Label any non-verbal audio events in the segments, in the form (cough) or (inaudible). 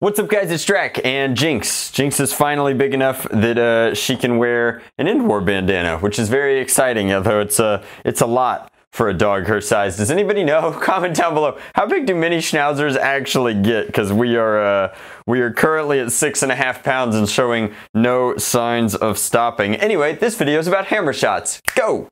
What's up guys, it's Drac and Jinx. Jinx is finally big enough that uh, she can wear an End War bandana, which is very exciting, although it's a, it's a lot for a dog her size. Does anybody know? (laughs) Comment down below. How big do mini schnauzers actually get? Because we are uh, we are currently at six and a half pounds and showing no signs of stopping. Anyway, this video is about hammer shots. Go!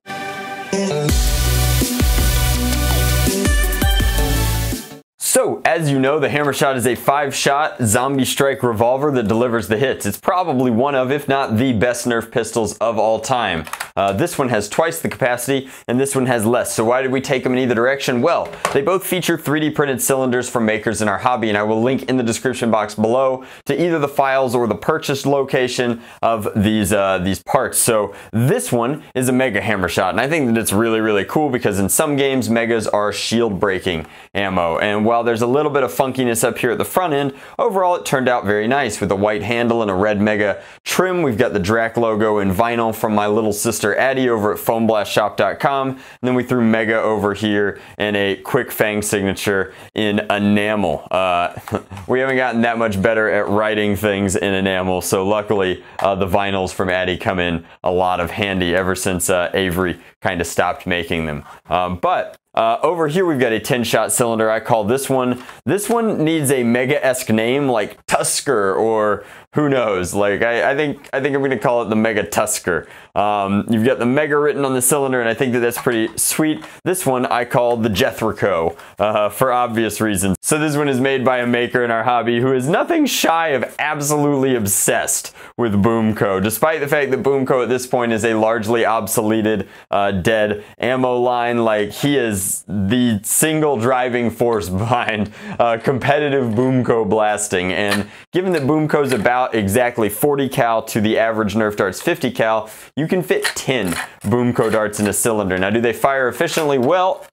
So, as you know, the Hammer Shot is a five-shot zombie strike revolver that delivers the hits. It's probably one of, if not the best Nerf pistols of all time. Uh, this one has twice the capacity, and this one has less. So why did we take them in either direction? Well, they both feature 3D printed cylinders from makers in our hobby, and I will link in the description box below to either the files or the purchased location of these, uh, these parts. So this one is a Mega Hammer Shot, and I think that it's really, really cool because in some games, Megas are shield breaking ammo, and while there's a little bit of funkiness up here at the front end. Overall, it turned out very nice with a white handle and a red Mega trim. We've got the Drac logo in vinyl from my little sister Addie over at foamblastshop.com. And then we threw Mega over here and a quick fang signature in enamel. Uh, (laughs) we haven't gotten that much better at writing things in enamel, so luckily uh, the vinyls from Addie come in a lot of handy ever since uh, Avery kind of stopped making them. Um, but uh, over here we've got a 10 shot cylinder. I call this one, this one needs a mega-esque name like Tusker or who knows? Like I, I, think I think I'm gonna call it the Mega Tusker. Um, you've got the Mega written on the cylinder, and I think that that's pretty sweet. This one I call the Jethrico uh, for obvious reasons. So this one is made by a maker in our hobby who is nothing shy of absolutely obsessed with Boomco, despite the fact that Boomco at this point is a largely obsoleted, uh, dead ammo line. Like he is the single driving force (laughs) behind uh, competitive Boomco blasting, and given that Boomco is about exactly 40 cal to the average Nerf darts 50 cal, you can fit 10 Boomco darts in a cylinder. Now, do they fire efficiently? Well,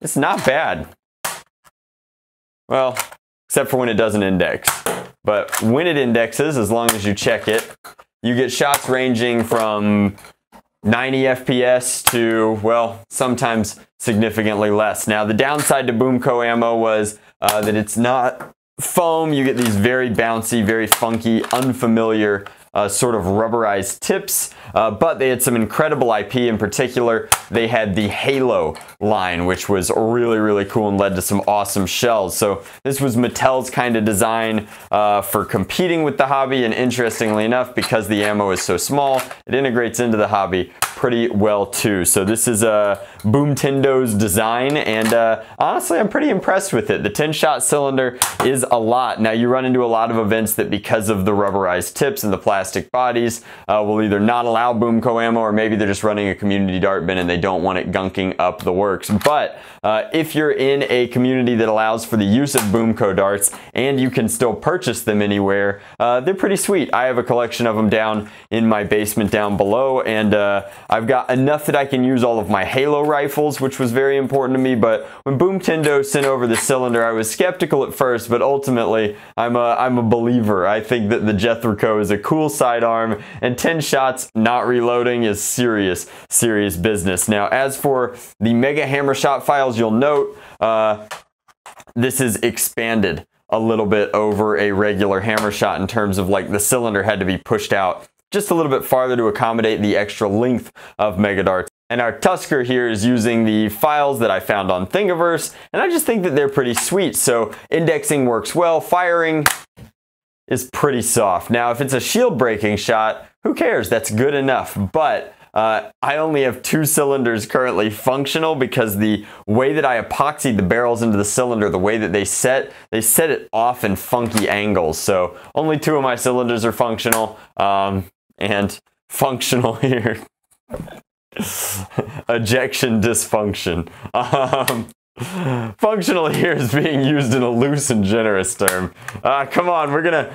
it's not bad. Well, except for when it doesn't index. But when it indexes, as long as you check it, you get shots ranging from 90 FPS to, well, sometimes significantly less. Now, the downside to Boomco ammo was uh, that it's not foam, you get these very bouncy, very funky, unfamiliar uh, sort of rubberized tips, uh, but they had some incredible IP. In particular, they had the Halo line, which was really, really cool and led to some awesome shells. So this was Mattel's kind of design uh, for competing with the hobby, and interestingly enough, because the ammo is so small, it integrates into the hobby pretty well too. So this is a uh, design, and uh, honestly, I'm pretty impressed with it. The 10-shot cylinder is a lot. Now, you run into a lot of events that because of the rubberized tips and the plastic plastic bodies uh, will either not allow Boomco ammo or maybe they're just running a community dart bin and they don't want it gunking up the works. But uh, if you're in a community that allows for the use of Boomco darts and you can still purchase them anywhere, uh, they're pretty sweet. I have a collection of them down in my basement down below and uh, I've got enough that I can use all of my Halo rifles, which was very important to me. But when Boomtendo sent over the cylinder, I was skeptical at first, but ultimately I'm a, I'm a believer. I think that the Jethrico is a cool sidearm, and 10 shots not reloading is serious, serious business. Now, as for the Mega Hammer Shot files, you'll note uh, this is expanded a little bit over a regular hammer shot in terms of like the cylinder had to be pushed out just a little bit farther to accommodate the extra length of Mega Darts. And our Tusker here is using the files that I found on Thingiverse, and I just think that they're pretty sweet. So indexing works well, firing is pretty soft. Now, if it's a shield breaking shot, who cares? That's good enough. But uh, I only have two cylinders currently functional because the way that I epoxied the barrels into the cylinder, the way that they set, they set it off in funky angles. So only two of my cylinders are functional um, and functional (laughs) here. Ejection dysfunction. Um, Functional here is being used in a loose and generous term. Uh, come on, we're gonna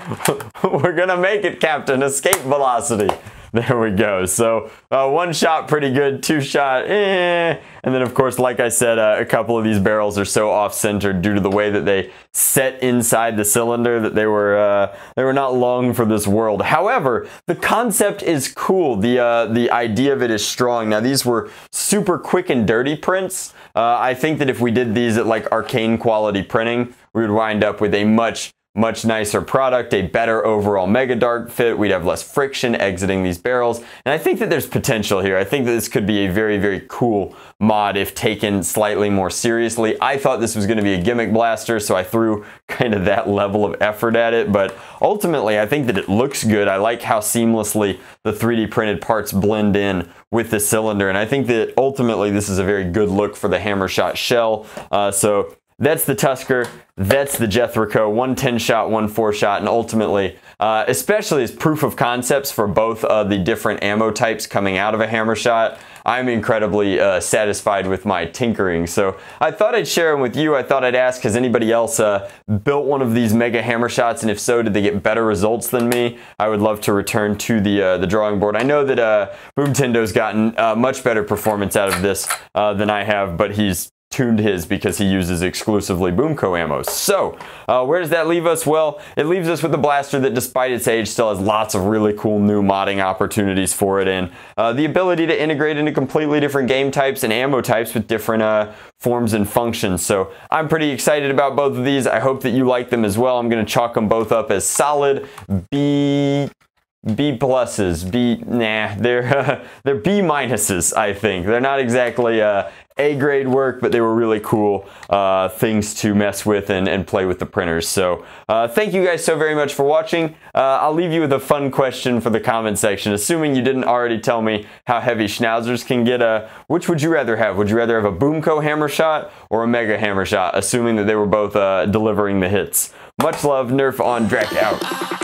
(laughs) we're gonna make it, Captain. Escape velocity. There we go. So uh, one shot pretty good, two shot, eh. And then of course, like I said, uh, a couple of these barrels are so off-centered due to the way that they set inside the cylinder that they were uh, they were not long for this world. However, the concept is cool. The uh, the idea of it is strong. Now these were super quick and dirty prints. Uh, I think that if we did these at like arcane quality printing, we would wind up with a much much nicer product, a better overall Mega Dart fit. We'd have less friction exiting these barrels. And I think that there's potential here. I think that this could be a very, very cool mod if taken slightly more seriously. I thought this was going to be a gimmick blaster, so I threw (laughs) kind of that level of effort at it. But ultimately, I think that it looks good. I like how seamlessly the 3D printed parts blend in with the cylinder. And I think that ultimately this is a very good look for the Hammershot shell. Uh, so that's the Tusker, that's the Jethrico, one 10 shot, one 4 shot, and ultimately, uh, especially as proof of concepts for both of the different ammo types coming out of a hammer shot, I'm incredibly uh, satisfied with my tinkering. So I thought I'd share them with you. I thought I'd ask, has anybody else uh, built one of these mega hammer shots? And if so, did they get better results than me? I would love to return to the uh, the drawing board. I know that uh, Boomtendo's gotten uh, much better performance out of this uh, than I have, but he's tuned his because he uses exclusively Boomco ammo. So, uh, where does that leave us? Well, it leaves us with a blaster that despite its age still has lots of really cool new modding opportunities for it and uh, the ability to integrate into completely different game types and ammo types with different uh, forms and functions. So, I'm pretty excited about both of these. I hope that you like them as well. I'm going to chalk them both up as solid B B pluses, B, nah, they're, uh, (laughs) they're B minuses, I think. They're not exactly uh, A grade work, but they were really cool uh, things to mess with and, and play with the printers. So uh, thank you guys so very much for watching. Uh, I'll leave you with a fun question for the comment section. Assuming you didn't already tell me how heavy schnauzers can get, uh, which would you rather have? Would you rather have a Boomco hammer shot or a Mega hammer shot, assuming that they were both delivering the hits? Much love, Nerf on Drac out.